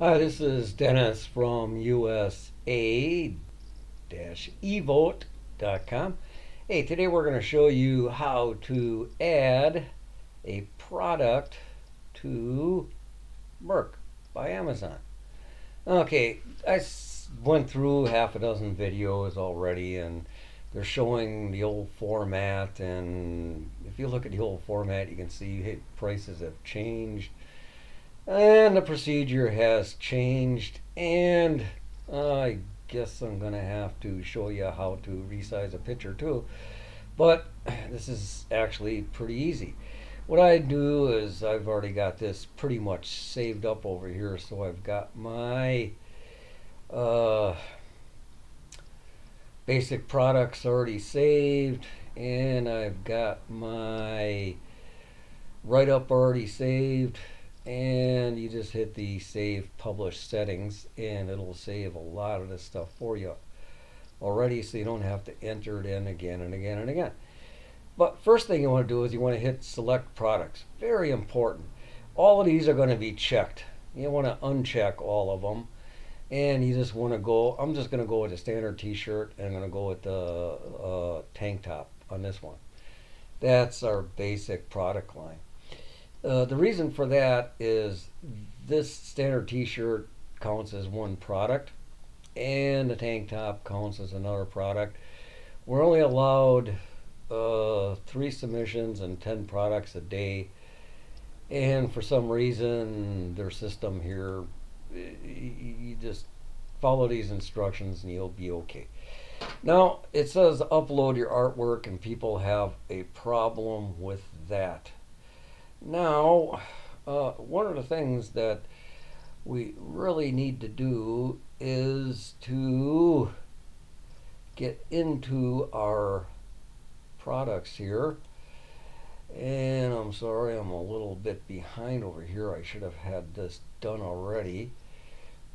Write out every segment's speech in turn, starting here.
Hi, this is Dennis from USA-evote.com. Hey, today we're going to show you how to add a product to Merch by Amazon. Okay, I went through half a dozen videos already and they're showing the old format and if you look at the old format you can see prices have changed and the procedure has changed and I guess I'm gonna have to show you how to resize a picture too. But this is actually pretty easy. What I do is I've already got this pretty much saved up over here so I've got my uh, basic products already saved and I've got my write-up already saved and you just hit the save publish settings and it'll save a lot of this stuff for you already so you don't have to enter it in again and again and again. But first thing you want to do is you want to hit select products. Very important. All of these are going to be checked. You want to uncheck all of them and you just want to go I'm just going to go with a standard t-shirt and I'm going to go with the uh, tank top on this one. That's our basic product line uh, the reason for that is this standard t-shirt counts as one product and the tank top counts as another product. We're only allowed uh, three submissions and 10 products a day and for some reason their system here you just follow these instructions and you'll be okay. Now it says upload your artwork and people have a problem with that. Now, uh, one of the things that we really need to do is to get into our products here. And I'm sorry, I'm a little bit behind over here. I should have had this done already.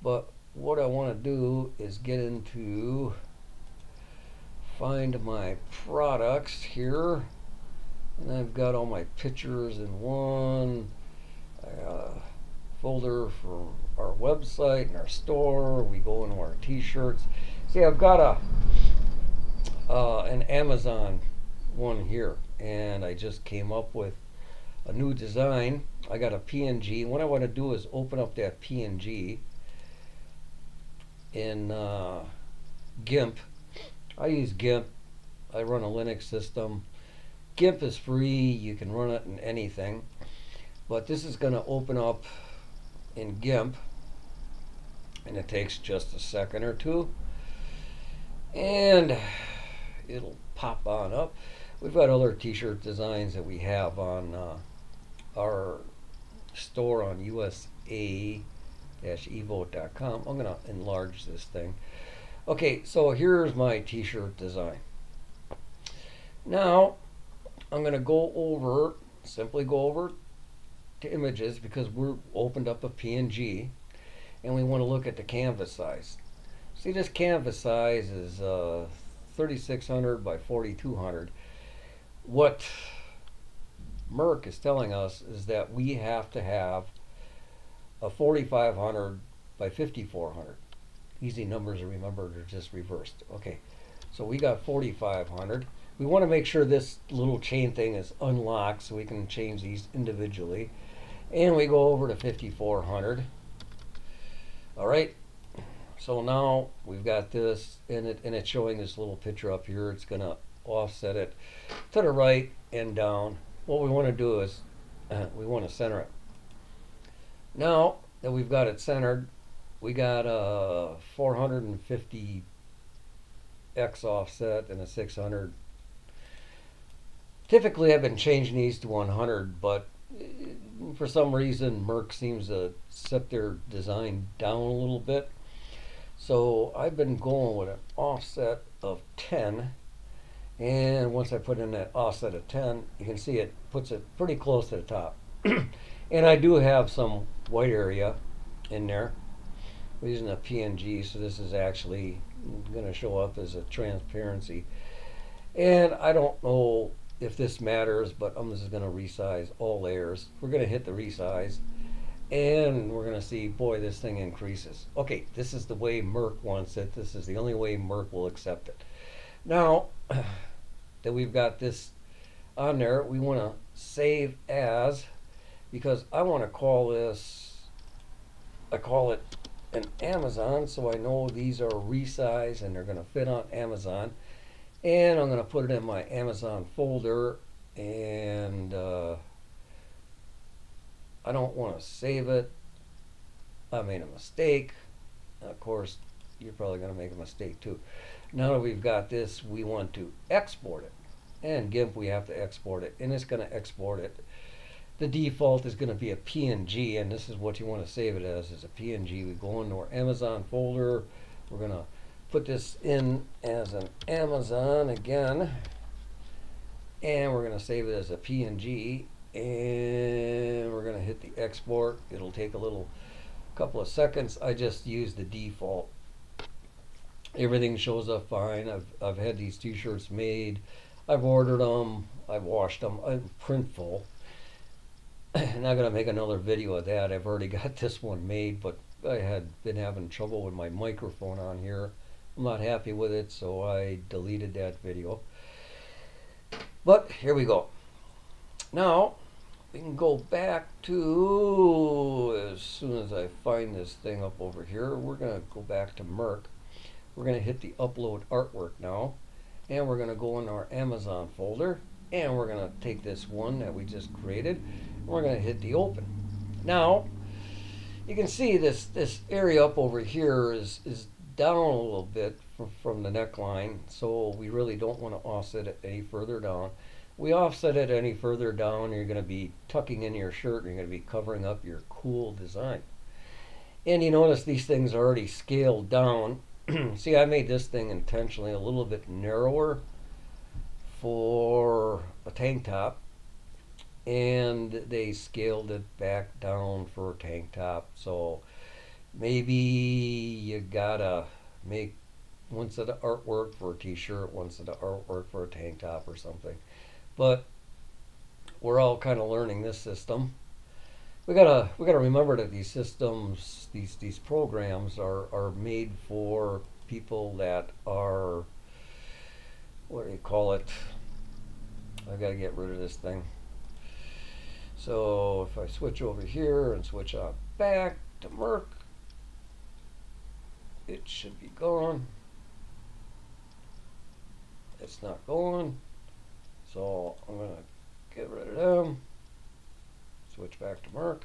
But what I want to do is get into find my products here and I've got all my pictures in one uh, folder for our website and our store. We go into our t-shirts. See, I've got a uh, an Amazon one here, and I just came up with a new design. I got a PNG. What I want to do is open up that PNG in uh, GIMP. I use GIMP. I run a Linux system. GIMP is free. You can run it in anything. But this is going to open up in GIMP. And it takes just a second or two. And it'll pop on up. We've got other t-shirt designs that we have on uh, our store on USA-evote.com. I'm going to enlarge this thing. Okay, so here's my t-shirt design. Now, I'm going to go over, simply go over to images because we're opened up a PNG and we want to look at the canvas size. See this canvas size is uh, 3600 by 4200. What Merch is telling us is that we have to have a 4500 by 5400. Easy numbers to remember, they're just reversed. Okay, so we got 4500 we want to make sure this little chain thing is unlocked so we can change these individually. And we go over to 5400. All right. So now we've got this and it and it's showing this little picture up here. It's going to offset it to the right and down. What we want to do is uh, we want to center it. Now that we've got it centered, we got a 450 X offset and a 600 Typically, I've been changing these to 100, but uh, for some reason, Merch seems to set their design down a little bit. So I've been going with an offset of 10. And once I put in that offset of 10, you can see it puts it pretty close to the top. and I do have some white area in there. We're using a PNG, so this is actually going to show up as a transparency. And I don't know if this matters, but I'm just going to resize all layers. We're going to hit the resize and we're going to see, boy, this thing increases. Okay, this is the way Merch wants it. This is the only way Merch will accept it. Now that we've got this on there, we want to save as because I want to call this, I call it an Amazon so I know these are resize and they're going to fit on Amazon. And I'm going to put it in my Amazon folder and uh, I don't want to save it. I made a mistake. Of course, you're probably going to make a mistake too. Now that we've got this, we want to export it. And GIMP, we have to export it. And it's going to export it. The default is going to be a PNG, and this is what you want to save it as, is a PNG. We go into our Amazon folder. We're going to put this in as an Amazon again. And we're going to save it as a PNG and we're going to hit the export. It'll take a little couple of seconds. I just use the default. Everything shows up fine. I've, I've had these t-shirts made. I've ordered them. I've washed them. I'm printful. I'm not going to make another video of that. I've already got this one made, but I had been having trouble with my microphone on here. I'm not happy with it, so I deleted that video. But here we go. Now, we can go back to, as soon as I find this thing up over here, we're going to go back to Merch. We're going to hit the upload artwork now. And we're going to go in our Amazon folder. And we're going to take this one that we just created. And we're going to hit the open. Now, you can see this, this area up over here is, is down a little bit from, the neckline. So we really don't want to offset it any further down we offset it any further down, you're going to be tucking in your shirt, you're going to be covering up your cool design. And you notice these things are already scaled down. See, I made this thing intentionally a little bit narrower for a tank top. And they scaled it back down for a tank top. So maybe you gotta make one set of artwork for a t-shirt, one set of artwork for a tank top or something. But we're all kind of learning this system. We gotta we gotta remember that these systems, these these programs are are made for people that are what do you call it? I gotta get rid of this thing. So if I switch over here and switch on back to Merch, it should be gone. It's not going. So I'm going to get rid of them. Switch back to Merch.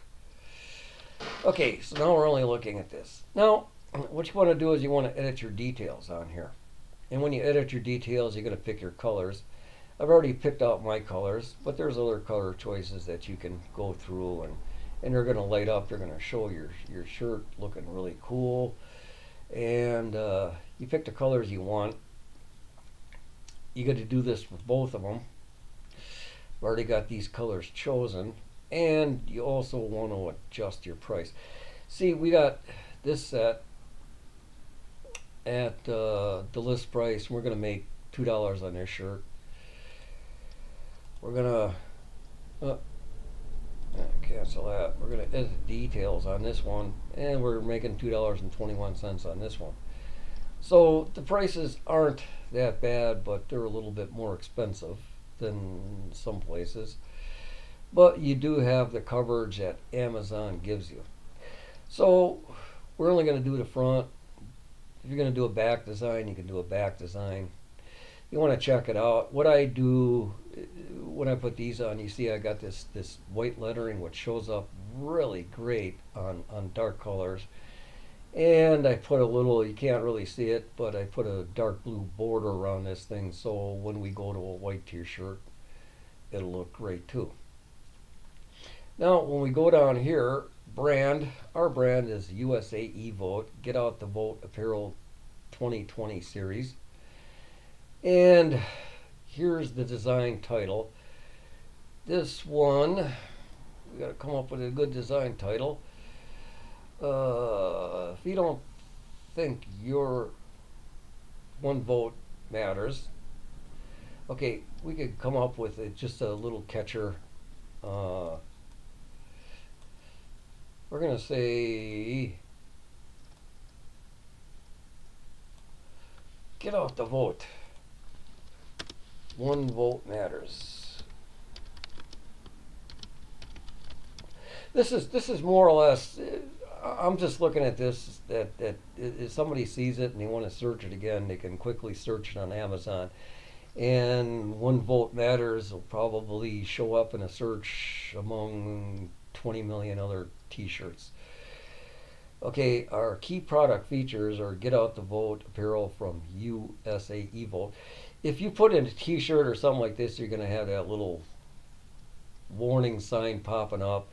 Okay, so now we're only looking at this. Now, what you want to do is you want to edit your details on here. And when you edit your details, you're going to pick your colors. I've already picked out my colors, but there's other color choices that you can go through and, and they're going to light up. They're going to show your, your shirt looking really cool. And uh, you pick the colors you want. You got to do this with both of them. I've already got these colors chosen and you also want to adjust your price. See, we got this set at uh, the list price. We're going to make $2 on this shirt. We're going to uh, cancel that. We're going to edit details on this one and we're making $2.21 on this one. So the prices aren't that bad, but they're a little bit more expensive than some places. But you do have the coverage that Amazon gives you. So we're only going to do the front. If you're going to do a back design, you can do a back design. You want to check it out. What I do when I put these on, you see I got this this white lettering which shows up really great on, on dark colors. And I put a little, you can't really see it, but I put a dark blue border around this thing so when we go to a white t-shirt, it'll look great too. Now, when we go down here, brand, our brand is USA E-Vote, Get Out the Vote Apparel 2020 series. And here's the design title. This one, we got to come up with a good design title uh, if you don't think your one vote matters, okay, we could come up with a, just a little catcher. Uh, we're going to say get out the vote. One vote matters. This is this is more or less. I'm just looking at this that that if somebody sees it and they want to search it again, they can quickly search it on Amazon. And one vote matters will probably show up in a search among 20 million other T-shirts. Okay, our key product features are Get Out the Vote apparel from USA eVote. If you put in a T-shirt or something like this, you're going to have that little warning sign popping up.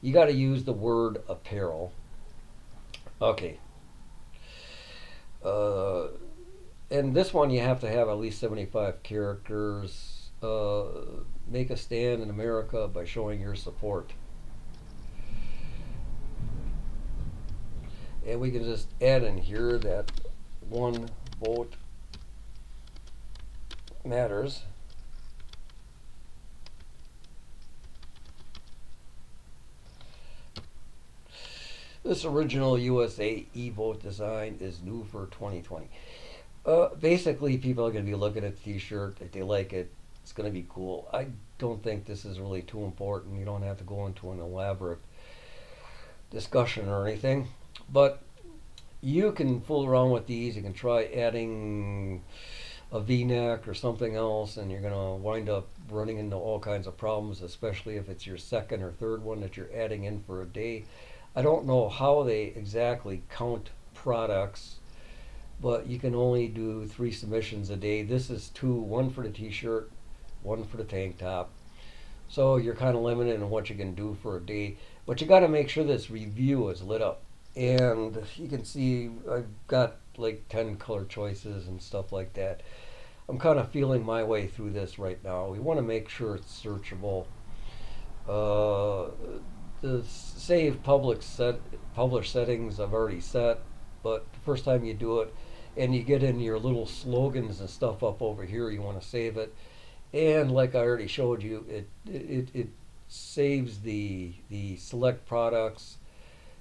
You got to use the word apparel. Okay. Uh, and this one you have to have at least 75 characters. Uh, make a stand in America by showing your support. And we can just add in here that one vote matters. This original USA e-vote design is new for 2020. Uh, basically, people are going to be looking at the t-shirt. If they like it, it's going to be cool. I don't think this is really too important. You don't have to go into an elaborate discussion or anything. But you can fool around with these. You can try adding a v-neck or something else and you're going to wind up running into all kinds of problems especially if it's your second or third one that you're adding in for a day. I don't know how they exactly count products but you can only do three submissions a day. This is two one for the t-shirt one for the tank top. So you're kind of limited in what you can do for a day but you got to make sure this review is lit up and you can see I've got like 10 color choices and stuff like that. I'm kind of feeling my way through this right now. We want to make sure it's searchable. Uh, the save public set publish settings I've already set, but the first time you do it and you get in your little slogans and stuff up over here, you want to save it. And like I already showed you, it it, it saves the the select products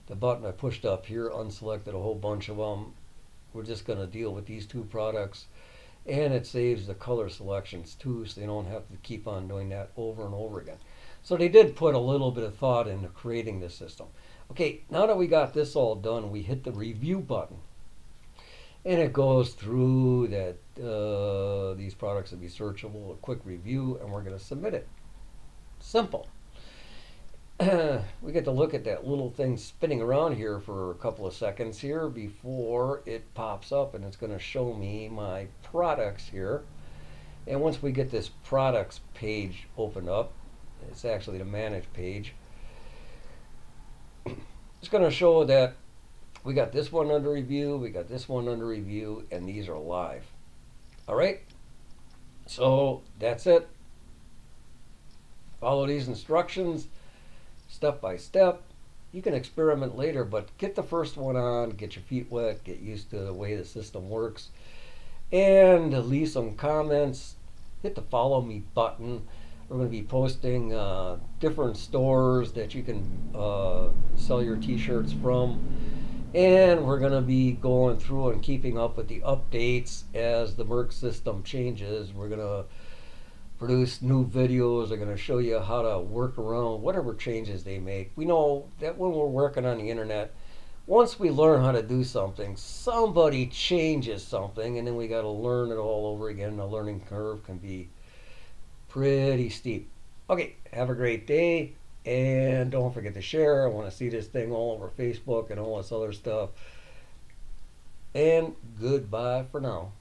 the button I pushed up here unselected a whole bunch of them. We're just going to deal with these two products. And it saves the color selections too, so you don't have to keep on doing that over and over again. So they did put a little bit of thought into creating this system. Okay, now that we got this all done, we hit the review button. And it goes through that uh, these products will be searchable, a quick review, and we're going to submit it. Simple. we get to look at that little thing spinning around here for a couple of seconds here before it pops up and it's going to show me my products here. And once we get this products page opened up it's actually the manage page it's going to show that we got this one under review we got this one under review and these are live. All right? So that's it. Follow these instructions step by step. You can experiment later, but get the first one on, get your feet wet, get used to the way the system works, and leave some comments. Hit the follow me button. We're going to be posting uh, different stores that you can uh, sell your t shirts from. And we're going to be going through and keeping up with the updates as the Merch system changes. We're going to produce new videos. They're going to show you how to work around whatever changes they make. We know that when we're working on the internet, once we learn how to do something, somebody changes something, and then we got to learn it all over again. The learning curve can be pretty steep. Okay, have a great day, and don't forget to share. I want to see this thing all over Facebook and all this other stuff. And goodbye for now.